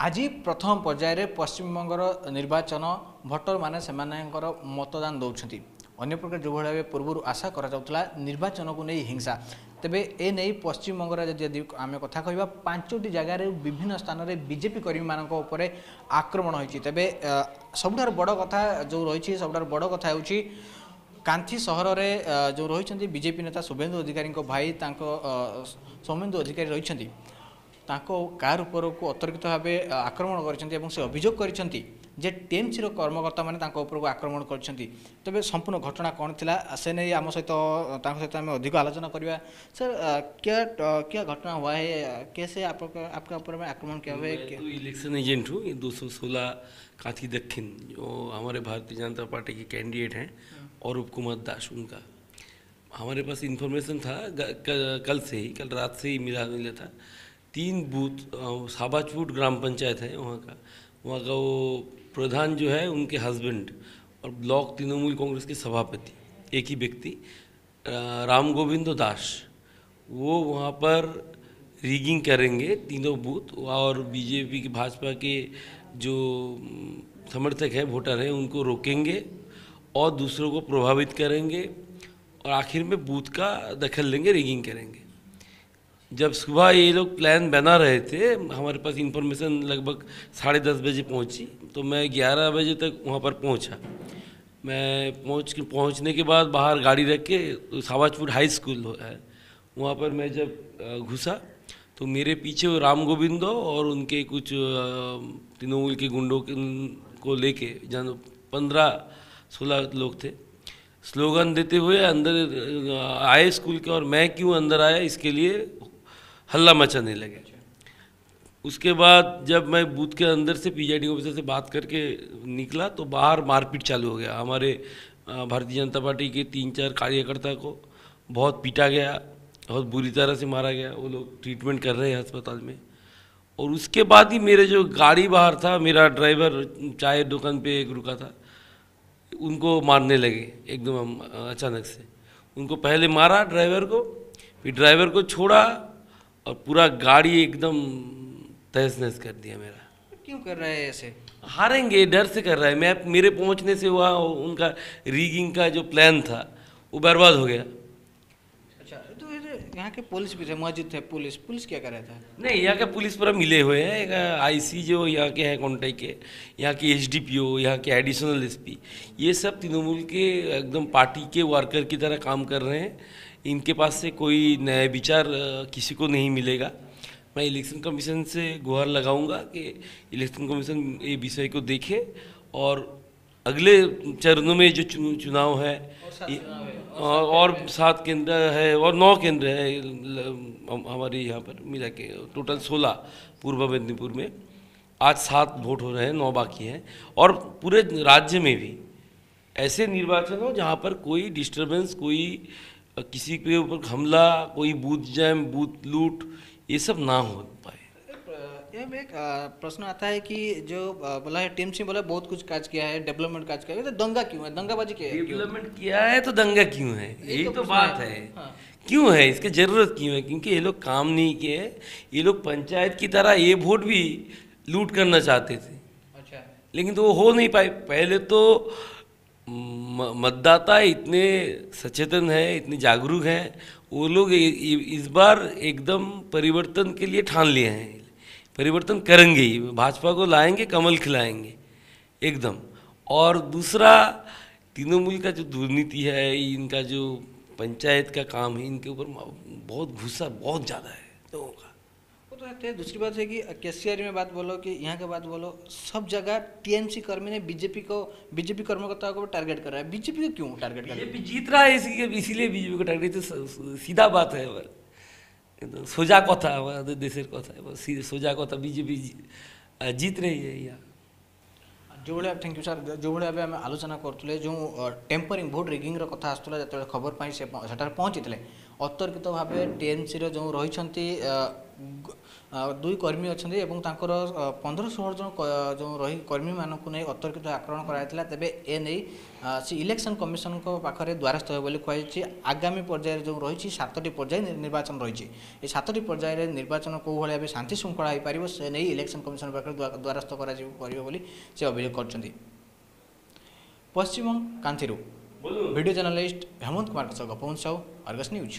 ଆଜି ପ୍ରଥମ ପର୍ଯ୍ୟାୟରେ ପଶ୍ଚିମବଙ୍ଗର ନିର୍ବାଚନ ଭୋଟରମାନେ ସେମାନଙ୍କର ମତଦାନ ଦେଉଛନ୍ତି ଅନ୍ୟ ପ୍ରକାର ଯେଉଁଭଳି ଭାବେ ପୂର୍ବରୁ ଆଶା କରାଯାଉଥିଲା ନିର୍ବାଚନକୁ ନେଇ ହିଂସା ତେବେ ଏ ନେଇ ପଶ୍ଚିମବଙ୍ଗରେ ଯଦି ଯଦି ଆମେ କଥା କହିବା ପାଞ୍ଚଟି ଜାଗାରେ ବିଭିନ୍ନ ସ୍ଥାନରେ ବିଜେପି କର୍ମୀମାନଙ୍କ ଉପରେ ଆକ୍ରମଣ ହୋଇଛି ତେବେ ଅ, ସବୁଠାରୁ ବଡ଼ କଥା ଯେଉଁ ରହିଛି ସବୁଠାରୁ ବଡ଼ କଥା ହେଉଛି କାନ୍ଥି ସହରରେ ଅ, ଯେଉଁ ରହିଛନ୍ତି ବିଜେପି ନେତା ଶୁଭେନ୍ଦୁ ଅଧିକାରୀଙ୍କ ଭାଇ ତାଙ୍କ ଅ, ସୌମେନ୍ଦୁ ଅଧିକାରୀ ରହିଛନ୍ତି ତାଙ୍କ କାର୍ ଉପରକୁ ଅତର୍କିତ ଭାବେ ଅ, ଆକ୍ରମଣ କରିଛନ୍ତି ଏବଂ ସେ ଅଭିଯୋଗ କରିଛନ୍ତି ଯେ ଟିଏମ୍ସିର କର୍ମକର୍ତ୍ତାମାନେ ତାଙ୍କ ଉପରକୁ ଆକ୍ରମଣ କରିଛନ୍ତି ତେବେ ସମ୍ପୂର୍ଣ୍ଣ ଘଟଣା କ'ଣ ଥିଲା ସେ ନେଇ ଆମ ସହିତ ଅ, ତାଙ୍କ ସହିତ ଆମେ ଅଧିକ ଆଲୋଚନା କରିବା ସାର୍ ଅ, क्या अ, क्या घटना हुआ है अ, कैसे आपका आपका ऊपर में आक्रमण किया हुआ है मैं क्या- तो इलेक्शन एजेंट हूँ ये 216 काथी दक्षिण जो हमारे भारतीय जनता पार्टी के कैंडिडेट हैं औरूप कुमार दास उनका हमारे पास इन्फॉर्मेशन था ग- क- कल से ही कल रात से ही मिला मिला था तीन बूथ साबाचपूट ग्राम पंचायत है वहाँ का। वहाँ का वो प्रधान जो है उनके हस्बैंड और ब्लॉक तृणमूल कांग्रेस के सभापति, एक ही व्यक्ति राम गोविंद दास। वो वहाँ पर रिगिंग करेंगे तीनों बूथ और बीजेपी के, भाजपा के जो समर्थक हैं, वोटर हैं, उनको रोकेंगे और दूसरों को प्रभावित करेंगे और आखिर में बूथ का दखल लेंगे, रिगिंग करेंगे। जब सुबह ये लोग प्लान बना रहे थे, हमारे पास इंफॉर्मेशन लगभग साढ़े दस बजे पहुँची तो मैं ग्यारह बजे तक वहाँ पर पहुँचा। मैं पहुँच पहुँचने के बाद बाहर गाड़ी रख के तो सावाजपुर हाई स्कूल है वहाँ पर मैं जब घुसा तो मेरे पीछे वो राम गोविंदो और उनके कुछ तृणमूल के गुंडों के, को लेके जान पंद्रह, सोलह लोग थे। स्लोगन देते हुए अंदर आए स्कूल के और मैं क्यों अंदर आया, इसके लिए हल्ला मचाने लगे। उसके बाद जब मैं बूथ के अंदर से पीजीडी ऑफिसर से बात करके निकला तो बाहर मारपीट चालू हो गया। हमारे भारतीय जनता पार्टी के तीन चार कार्यकर्ता को बहुत पीटा गया, बहुत बुरी तरह से मारा गया। वो लोग ट्रीटमेंट कर रहे हैं अस्पताल में। और उसके बाद ही मेरे जो गाड़ी बाहर था, मेरा ड्राइवर चाय दुकान पे एक रुका था, उनको मारने लगे एकदम अचानक से। उनको पहले मारा ड्राइवर को, फिर ड्राइवर को छोड़ा और पूरा गाड़ी एकदम तहस नहस कर दिया मेरा। क्यों कर रहे हैं ऐसे? हारेंगे डर से कर रहा है। मैं मेरे पहुँचने से हुआ उनका रीगिंग का जो प्लान था वो बर्बाद हो गया। अच्छा तो यहाँ के पुलिस भी थे मस्जिद थे पुलिस। पुलिस क्या कर रहा था? नहीं यहाँ का पुलिस पूरा मिले हुए हैं। एक आईसी जो यहाँ के हैं कॉन्टेक्ट के। यहाँ के एसडीपीओ यहाँ के एडिशनल एसपी ये सब तृणमूल के एकदम पार्टी के वर्कर की तरह काम कर रहे हैं। इनके पास से कोई नया विचार किसी को नहीं मिलेगा। मैं इलेक्शन कमीशन से गुहार लगाऊँगा कि इलेक्शन कमीशन ये विषय को देखे और अगले चरणों में जो चुनाव है और सात केंद्र है और नौ केंद्र है हमारे यहाँ पर मिला के टोटल सोलह पूर्व मेदिनीपुर में। आज सात वोट हो रहे हैं नौ बाकी हैं। और पूरे राज्य में भी ऐसे निर्वाचन हो जहाँ पर कोई डिस्टरबेंस कोई किसी के ऊपर हमला कोई बूथ जैम बूथ लूट ये सब ना हो पाए। एक प्रश्न आता है कि जो बोला है टीम सिंह बोला बहुत कुछ काज किया है डेवलपमेंट काज किया है तो दंगा क्यों है? दंगाबाजी क्या है? डेवलपमेंट किया है तो दंगा क्यों है? यही तो तो बात है। है। हाँ। क्यों है? इसकी ज़रूरत क्यों है? क्योंकि ये लोग काम नहीं किए ये लोग पंचायत की तरह ये वोट भी लूट करना चाहते थे। अच्छा। लेकिन तो वो हो नहीं पाए। पहले तो मतदाता इतने सचेतन है, इतने जागरूक हैं, वो लोग इस बार एकदम परिवर्तन के लिए ठान लिए हैं। परिवर्तन करेंगे ही। भाजपा को लाएँगे, कमल खिलाएँगे, एकदम। और दूसरा, तृणमूल का जो दुर्नीति है, इनका जो पंचायत का काम है, इनके ऊपर बहुत गुस्सा बहुत ज़्यादा है लोगों का। तो रहते हैं। दूसरी बात है कि केसीआर में बात बोलो कि यहाँ के बात बोलो सब जगह टीएमसी कर्मी ने बीजेपी को बीजेपी कर्मकर्ता को टारगेट कर रहा है। बीजेपी को क्यों टारगेट कर बीजेपी जीत रहा है इसलिए इसीलिए बीजेपी को टारगेट तो सीधा बात है तो सोजा कथा है देश कथा है सोजा कथा बीजेपी जीत रही है यहाँ। जो भाई थैंक यू सर जो भाई आम आलोचना करूँ जो टेम्परिंग भोट रिगिंग कथ आसाला जो खबर पाई सेठार पहुँची अतर्कित भाव टीएमसी जो रही ଦୁଇ କର୍ମୀ ଅଛନ୍ତି ଏବଂ ତାଙ୍କର ଅ, ପନ୍ଦର ଷୋହଳ ଜଣ କ- ଯେଉଁ ରହି କର୍ମୀମାନଙ୍କୁ ନେଇ ଅତର୍କିତ ଆକ୍ରମଣ କରାଯାଇଥିଲା ତେବେ ଏ ନେଇ ଆ, ସେ ଇଲେକ୍ସନ୍ କମିଶନଙ୍କ ପାଖରେ ଦ୍ୱାରସ୍ଥ ହେବ ବୋଲି କୁହାଯାଇଛି ଆଗାମୀ ପର୍ଯ୍ୟାୟରେ ଯେଉଁ ରହିଛି ସାତଟି ପର୍ଯ୍ୟାୟ ନି- ନିର୍ବାଚନ ରହିଛି ଏ ସାତଟି ପର୍ଯ୍ୟାୟରେ ନିର୍ବାଚନ କେଉଁ ଭଳି ଭାବେ ଶାନ୍ତି ଶୃଙ୍ଖଳା ହୋଇପାରିବ ସେ ନେଇ ଇଲେକ୍ସନ୍ କମିଶନ ପାଖରେ ଦ୍ୱା- ଦ୍ୱାରସ୍ଥ କରାଯିବ କରିବ ବୋଲି ସେ ଅଭିଯୋଗ କରିଛନ୍ତି ପଶ୍ଚିମବଙ୍ଗ କାନ୍ଥିରୁ बोलो ଭିଡ଼ିଓ ଜର୍ଣ୍ଣାଲିଷ୍ଟ ହେମନ୍ତ କୁମାରଙ୍କ ସହ ଗୋପବନ୍ଧୁ ସାହୁ ଅର୍ଗସ୍ ନ୍ୟୁଜ୍